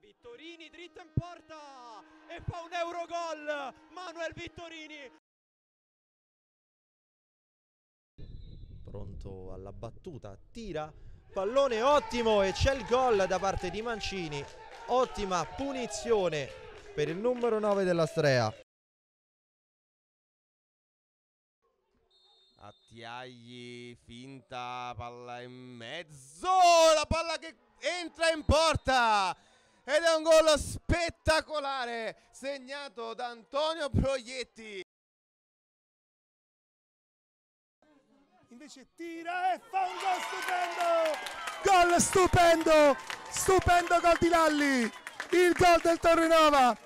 Vittorini dritto in porta e fa un Eurogol. Manuel Vittorini. Pronto alla battuta, tira, pallone ottimo e c'è il gol da parte di Mancini. Ottima punizione per il numero 9 della Strea. Attiagli, finta, palla in mezzo, la palla che entra in porta ed è un gol spettacolare segnato da Antonio Proietti. Invece tira e fa un gol stupendo! Gol stupendo! Stupendo gol di Lalli! Il gol del Torrenova!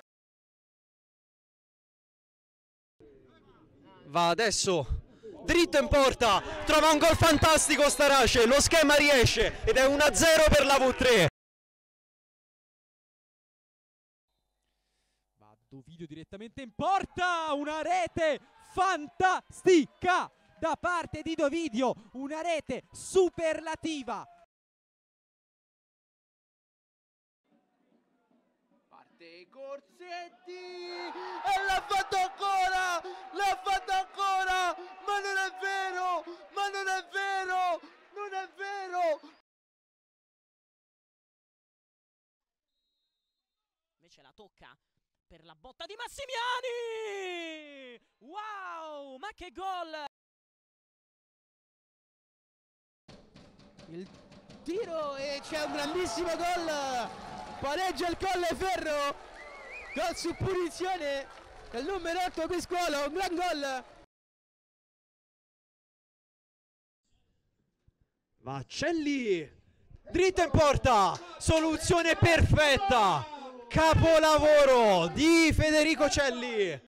Va adesso dritto in porta. Trova un gol fantastico Starace. Lo schema riesce ed è 1-0 per la V3. Dovidio direttamente in porta, una rete fantastica da parte di Dovidio, una rete superlativa. Parte Corsetti e l'ha fatto ancora! L'ha fatto ancora! Ma non è vero! Ma non è vero! Non è vero! Invece la tocca per la botta di Massimiani! Wow! Ma che gol! Il tiro e c'è un grandissimo gol! Pareggia il Colleferro! Gol su punizione del numero 8 Piscuolo, un gran gol! Va Celli. Dritto in porta. Soluzione perfetta. Capolavoro di Federico Celli.